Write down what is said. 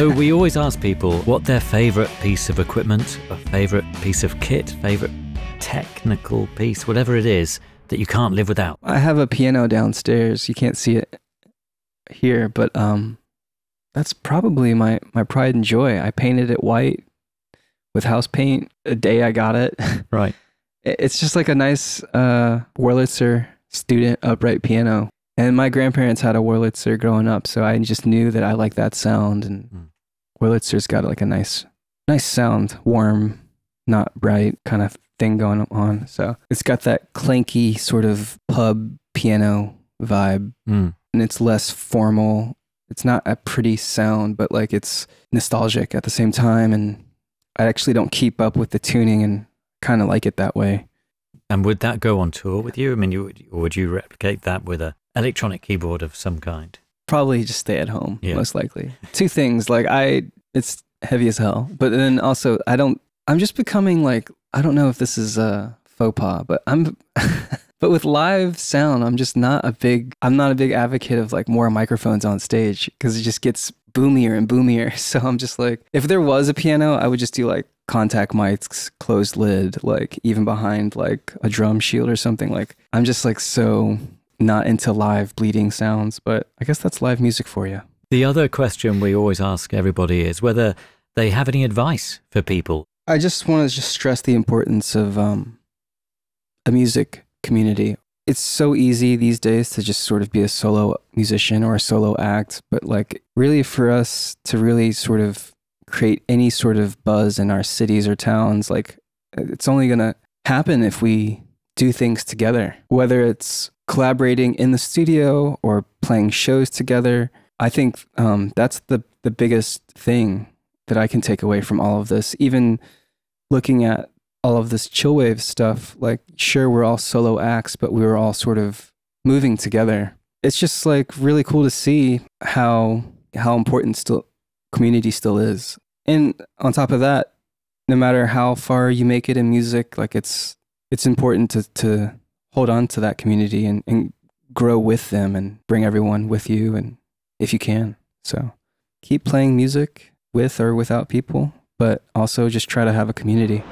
So we always ask people what their favorite piece of equipment, a favorite piece of kit, favorite technical piece, whatever it is that you can't live without. I have a piano downstairs. You can't see it here, but um, that's probably my my pride and joy. I painted it white with house paint a day I got it. Right. It's just like a nice uh, Wurlitzer student upright piano. And my grandparents had a Wurlitzer growing up, so I just knew that I like that sound. And Mm. Wurlitzer's got like a nice, nice sound, warm, not bright kind of thing going on. So it's got that clanky sort of pub piano vibe, Mm. and it's less formal. It's not a pretty sound, but like it's nostalgic at the same time. And I actually don't keep up with the tuning and kind of like it that way. And would that go on tour with you? I mean, you, or would you replicate that with a electronic keyboard of some kind? Probably just stay at home, Yeah. most likely. Two things, like I, it's heavy as hell, but then also I don't. I'm just becoming like I don't know if this is a faux pas, but I'm. but with live sound, I'm just not a big. I'm not a big advocate of like more microphones on stage because it just gets boomier and boomier. So I'm just like, if there was a piano, I would just do like contact mics, closed lid, like even behind like a drum shield or something. Like I'm just like so not into live bleeding sounds, but I guess that's live music for you. The other question we always ask everybody is whether they have any advice for people. I just want to just stress the importance of um, a music community. It's so easy these days to just sort of be a solo musician or a solo act, but like really for us to really sort of create any sort of buzz in our cities or towns, like it's only going to happen if we do things together, whether it's collaborating in the studio or playing shows together. I think um, that's the, the biggest thing that I can take away from all of this. Even looking at all of this chillwave stuff, like sure we're all solo acts, but we were all sort of moving together. It's just like really cool to see how how important still community still is. And on top of that, no matter how far you make it in music, like it's it's important to to hold on to that community and, and grow with them and bring everyone with you and if you can. So keep playing music with or without people, but also just try to have a community.